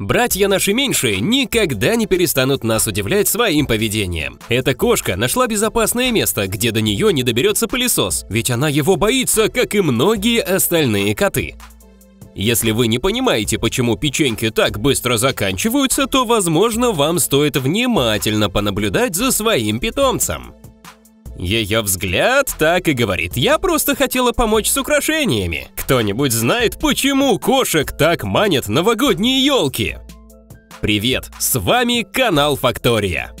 Братья наши меньшие никогда не перестанут нас удивлять своим поведением. Эта кошка нашла безопасное место, где до нее не доберется пылесос, ведь она его боится, как и многие остальные коты. Если вы не понимаете, почему печеньки так быстро заканчиваются, то, возможно, вам стоит внимательно понаблюдать за своим питомцем. Ее взгляд так и говорит, я просто хотела помочь с украшениями. Кто-нибудь знает, почему кошек так манят новогодние елки? Привет, с вами канал Фактория.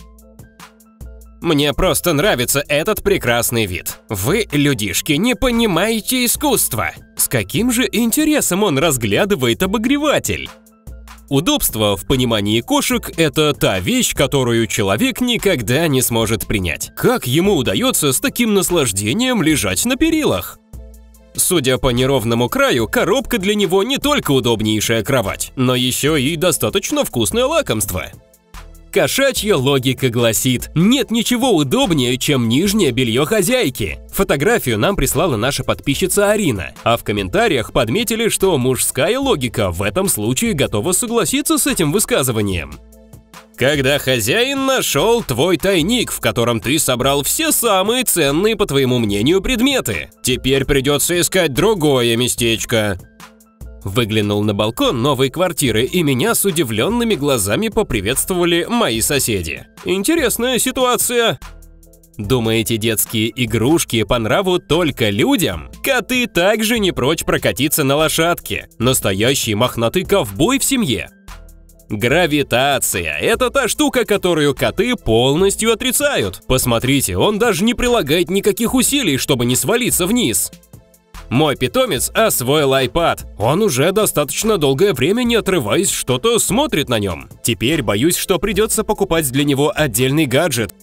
Мне просто нравится этот прекрасный вид. Вы, людишки, не понимаете искусства. С каким же интересом он разглядывает обогреватель? Удобство в понимании кошек – это та вещь, которую человек никогда не сможет принять. Как ему удается с таким наслаждением лежать на перилах? Судя по неровному краю, коробка для него не только удобнейшая кровать, но еще и достаточно вкусное лакомство. Кошачья логика гласит, нет ничего удобнее, чем нижнее белье хозяйки. Фотографию нам прислала наша подписчица Арина, а в комментариях подметили, что мужская логика в этом случае готова согласиться с этим высказыванием. Когда хозяин нашел твой тайник, в котором ты собрал все самые ценные, по твоему мнению, предметы, теперь придется искать другое местечко. Выглянул на балкон новой квартиры, и меня с удивленными глазами поприветствовали мои соседи. Интересная ситуация. Думаете, детские игрушки по нраву только людям? Коты также не прочь прокатиться на лошадке. Настоящий мохнатый ковбой в семье. Гравитация – это та штука, которую коты полностью отрицают. Посмотрите, он даже не прилагает никаких усилий, чтобы не свалиться вниз. Мой питомец освоил iPad. Он уже достаточно долгое время, не отрываясь, что-то смотрит на нем. Теперь боюсь, что придется покупать для него отдельный гаджет.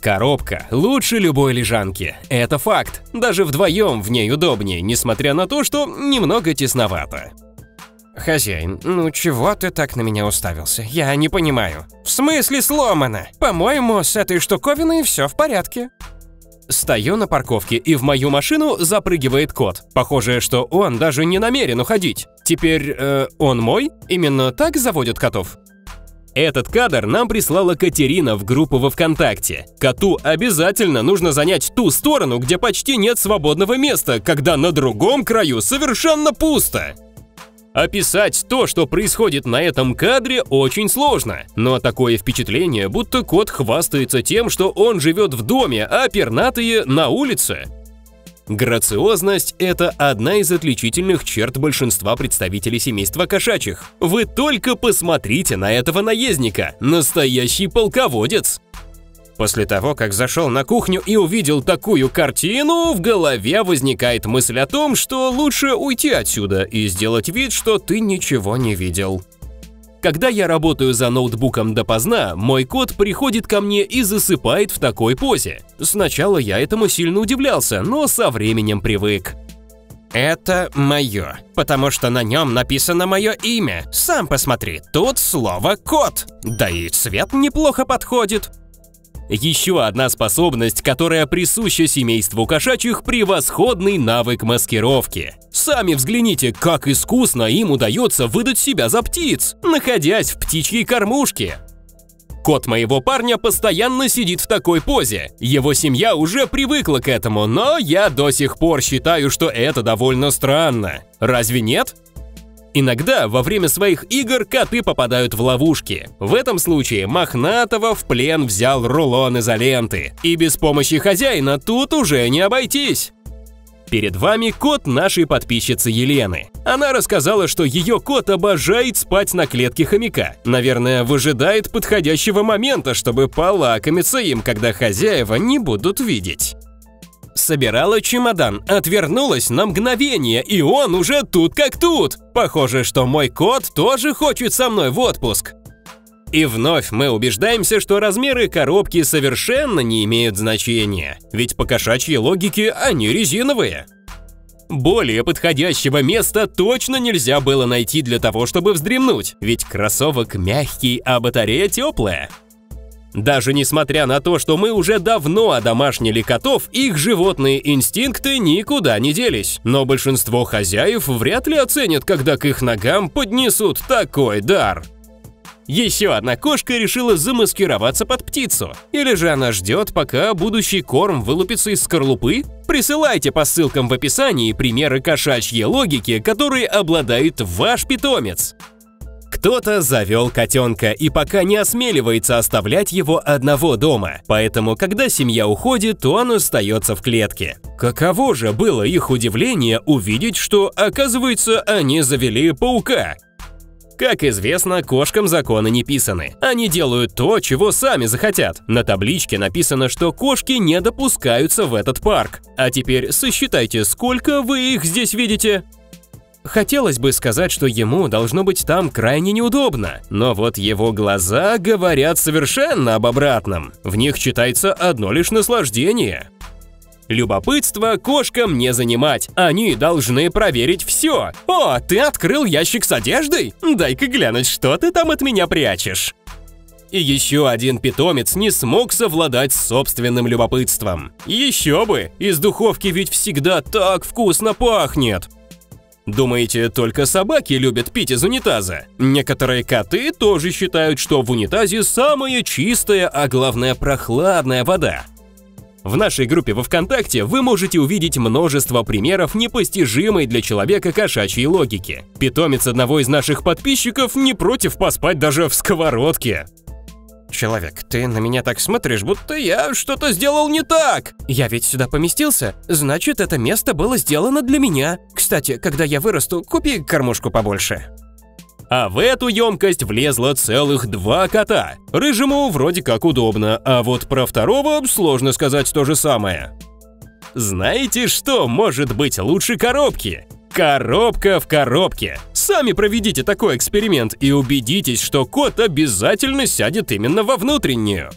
Коробка лучше любой лежанки. Это факт. Даже вдвоем в ней удобнее, несмотря на то, что немного тесновато. Хозяин, ну чего ты так на меня уставился? Я не понимаю. В смысле сломано? По-моему, с этой штуковиной все в порядке. Стою на парковке, и в мою машину запрыгивает кот. Похоже, что он даже не намерен уходить. Теперь, э, он мой? Именно так заводят котов? Этот кадр нам прислала Катерина в группу во ВКонтакте. Коту обязательно нужно занять ту сторону, где почти нет свободного места, когда на другом краю совершенно пусто. Описать то, что происходит на этом кадре, очень сложно, но такое впечатление, будто кот хвастается тем, что он живет в доме, а пернатые на улице. Грациозность – это одна из отличительных черт большинства представителей семейства кошачьих. Вы только посмотрите на этого наездника, настоящий полководец. После того, как зашел на кухню и увидел такую картину, в голове возникает мысль о том, что лучше уйти отсюда и сделать вид, что ты ничего не видел. Когда я работаю за ноутбуком допоздна, мой кот приходит ко мне и засыпает в такой позе. Сначала я этому сильно удивлялся, но со временем привык. Это мое, потому что на нем написано мое имя. Сам посмотри, тут слово «кот». Да и цвет неплохо подходит. Еще одна способность, которая присуща семейству кошачьих – превосходный навык маскировки. Сами взгляните, как искусно им удается выдать себя за птиц, находясь в птичьей кормушке. Кот моего парня постоянно сидит в такой позе. Его семья уже привыкла к этому, но я до сих пор считаю, что это довольно странно. Разве нет? Иногда во время своих игр коты попадают в ловушки. В этом случае Мохнатого в плен взял рулон изоленты. И без помощи хозяина тут уже не обойтись. Перед вами кот нашей подписчицы Елены. Она рассказала, что ее кот обожает спать на клетке хомяка. Наверное, выжидает подходящего момента, чтобы полакомиться им, когда хозяева не будут видеть. Собирала чемодан, отвернулась на мгновение, и он уже тут как тут. Похоже, что мой кот тоже хочет со мной в отпуск. И вновь мы убеждаемся, что размеры коробки совершенно не имеют значения, ведь по кошачьей логике они резиновые. Более подходящего места точно нельзя было найти для того, чтобы вздремнуть, ведь кроссовок мягкий, а батарея теплая. Даже несмотря на то, что мы уже давно одомашнили котов, их животные инстинкты никуда не делись. Но большинство хозяев вряд ли оценят, когда к их ногам поднесут такой дар. Еще одна кошка решила замаскироваться под птицу. Или же она ждет, пока будущий корм вылупится из скорлупы? Присылайте по ссылкам в описании примеры кошачьей логики, которые обладает ваш питомец. Кто-то завел котенка и пока не осмеливается оставлять его одного дома, поэтому когда семья уходит, то он остается в клетке. Каково же было их удивление увидеть, что, оказывается, они завели паука. Как известно, кошкам законы не писаны. Они делают то, чего сами захотят. На табличке написано, что кошки не допускаются в этот парк. А теперь сосчитайте, сколько вы их здесь видите. Хотелось бы сказать, что ему должно быть там крайне неудобно, но вот его глаза говорят совершенно об обратном. В них читается одно лишь наслаждение. Любопытство кошкам не занимать, они должны проверить все. О, ты открыл ящик с одеждой? Дай-ка глянуть, что ты там от меня прячешь. И еще один питомец не смог совладать с собственным любопытством. Еще бы, из духовки ведь всегда так вкусно пахнет. Думаете, только собаки любят пить из унитаза? Некоторые коты тоже считают, что в унитазе самая чистая, а главное прохладная вода. В нашей группе во ВКонтакте вы можете увидеть множество примеров непостижимой для человека кошачьей логики. Питомец одного из наших подписчиков не против поспать даже в сковородке. Человек, ты на меня так смотришь, будто я что-то сделал не так. Я ведь сюда поместился, значит, это место было сделано для меня. Кстати, когда я вырасту, купи кормушку побольше. А в эту емкость влезло целых два кота. Рыжему вроде как удобно, а вот про второго сложно сказать то же самое. Знаете, что может быть лучше коробки? Коробка в коробке. Сами проведите такой эксперимент и убедитесь, что кот обязательно сядет именно во внутреннюю.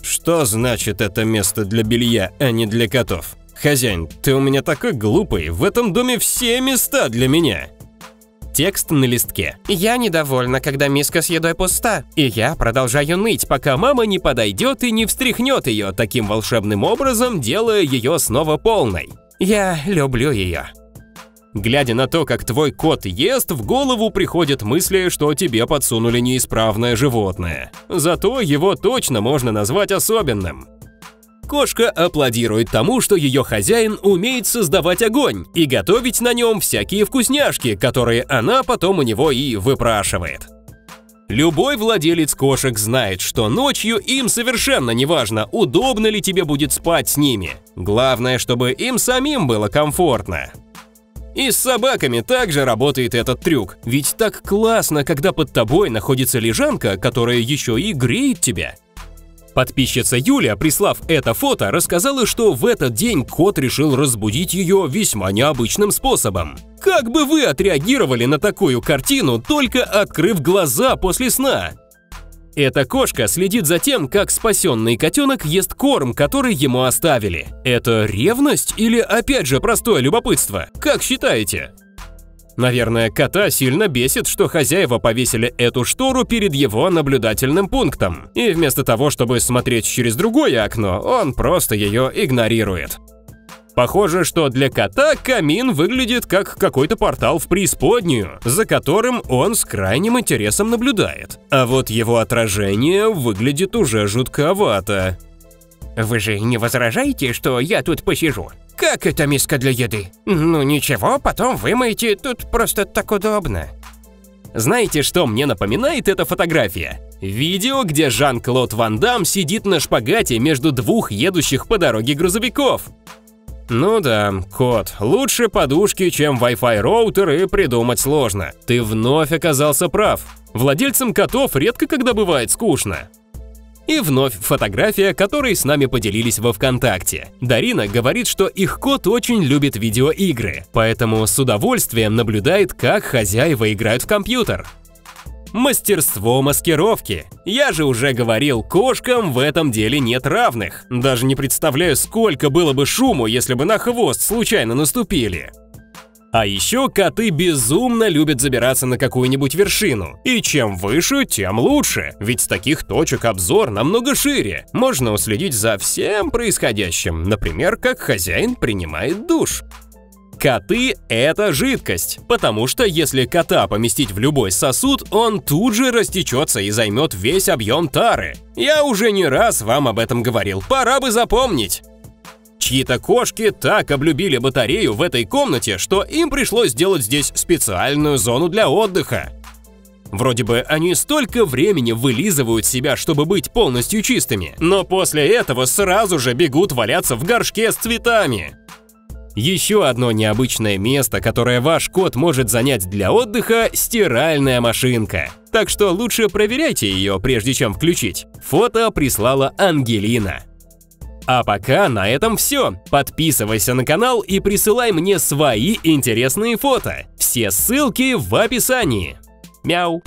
Что значит это место для белья, а не для котов? Хозяин, ты у меня такой глупый, в этом доме все места для меня. Текст на листке. Я недовольна, когда миска с едой пуста. И я продолжаю ныть, пока мама не подойдет и не встряхнет ее, таким волшебным образом делая ее снова полной. Я люблю ее. Глядя на то, как твой кот ест, в голову приходят мысли, что тебе подсунули неисправное животное. Зато его точно можно назвать особенным. Кошка аплодирует тому, что ее хозяин умеет создавать огонь и готовить на нем всякие вкусняшки, которые она потом у него и выпрашивает. Любой владелец кошек знает, что ночью им совершенно не важно, удобно ли тебе будет спать с ними. Главное, чтобы им самим было комфортно. И с собаками также работает этот трюк, ведь так классно, когда под тобой находится лежанка, которая еще и греет тебя. Подписчица Юля, прислав это фото, рассказала, что в этот день кот решил разбудить ее весьма необычным способом. Как бы вы отреагировали на такую картину, только открыв глаза после сна? Эта кошка следит за тем, как спасенный котенок ест корм, который ему оставили. Это ревность или опять же простое любопытство? Как считаете? Наверное, кота сильно бесит, что хозяева повесили эту штору перед его наблюдательным пунктом. И вместо того, чтобы смотреть через другое окно, он просто ее игнорирует. Похоже, что для кота камин выглядит как какой-то портал в преисподнюю, за которым он с крайним интересом наблюдает. А вот его отражение выглядит уже жутковато. Вы же не возражаете, что я тут посижу? Как это миска для еды? Ну ничего, потом вымойте, тут просто так удобно. Знаете, что мне напоминает эта фотография? Видео, где Жан-Клод Ван Дам сидит на шпагате между двух едущих по дороге грузовиков. Ну да, кот, лучше подушки, чем Wi-Fi роутер и придумать сложно. Ты вновь оказался прав. Владельцам котов редко когда бывает скучно. И вновь фотография, которой с нами поделились во ВКонтакте. Дарина говорит, что их кот очень любит видеоигры, поэтому с удовольствием наблюдает, как хозяева играют в компьютер. Мастерство маскировки. Я же уже говорил, кошкам в этом деле нет равных. Даже не представляю, сколько было бы шуму, если бы на хвост случайно наступили. А еще коты безумно любят забираться на какую-нибудь вершину. И чем выше, тем лучше, ведь с таких точек обзор намного шире. Можно уследить за всем происходящим, например, как хозяин принимает душ. Коты – это жидкость, потому что если кота поместить в любой сосуд, он тут же растечется и займет весь объем тары. Я уже не раз вам об этом говорил, пора бы запомнить. Чьи-то кошки так облюбили батарею в этой комнате, что им пришлось сделать здесь специальную зону для отдыха. Вроде бы они столько времени вылизывают себя, чтобы быть полностью чистыми, но после этого сразу же бегут валяться в горшке с цветами. Еще одно необычное место, которое ваш кот может занять для отдыха – стиральная машинка. Так что лучше проверяйте ее, прежде чем включить. Фото прислала Ангелина. А пока на этом все. Подписывайся на канал и присылай мне свои интересные фото. Все ссылки в описании. Мяу.